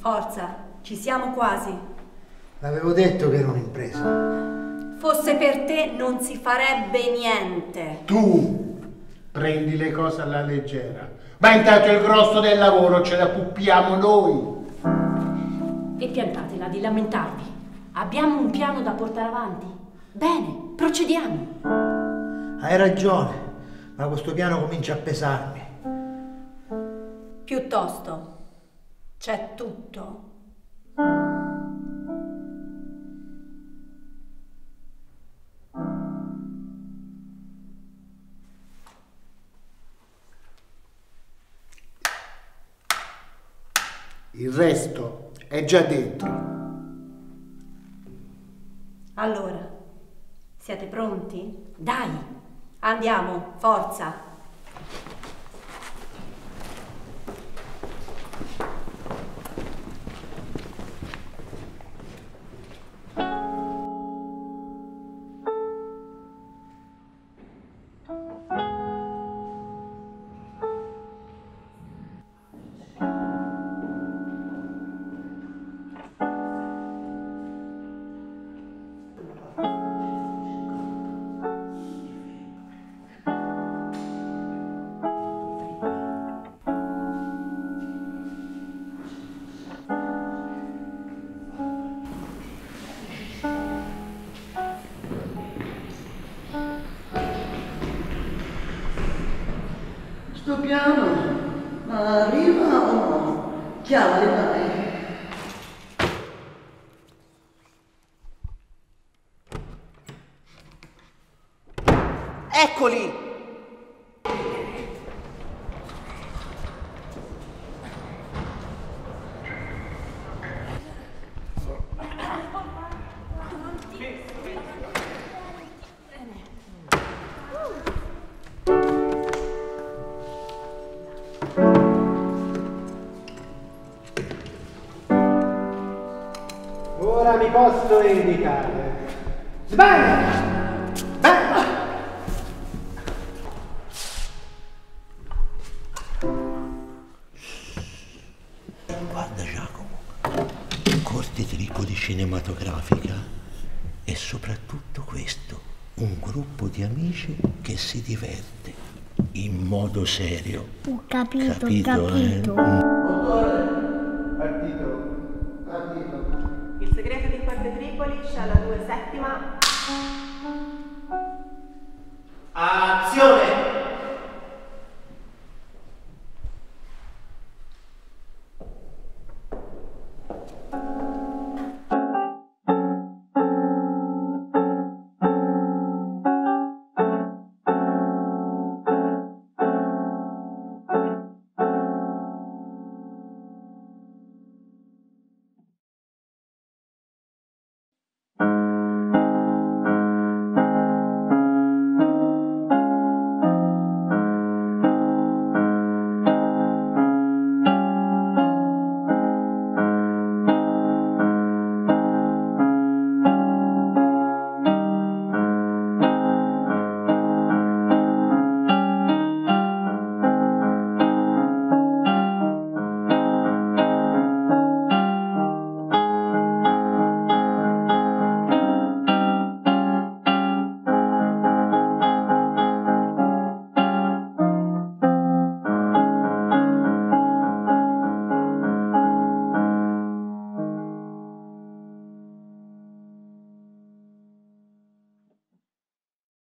Forza, ci siamo quasi. L'avevo detto che era un'impresa. Fosse per te non si farebbe niente. Tu prendi le cose alla leggera. Ma intanto il grosso del lavoro ce la puppiamo noi. E piantatela di lamentarvi. Abbiamo un piano da portare avanti. Bene, procediamo. Hai ragione, ma questo piano comincia a pesarmi. Piuttosto, c'è tutto. Il resto è già dentro. Allora, siete pronti? Dai, Andiamo, forza. Sto piano arriva o no? Chiama le mani. Eccoli! Ora mi posso indicare. Sbaglia! Guarda Giacomo, corte Tripoli cinematografica e soprattutto questo, un gruppo di amici che si diverte in modo serio. Ho capito, Capito, ho capito. eh? Tripoli, scena 2 settima. Ah!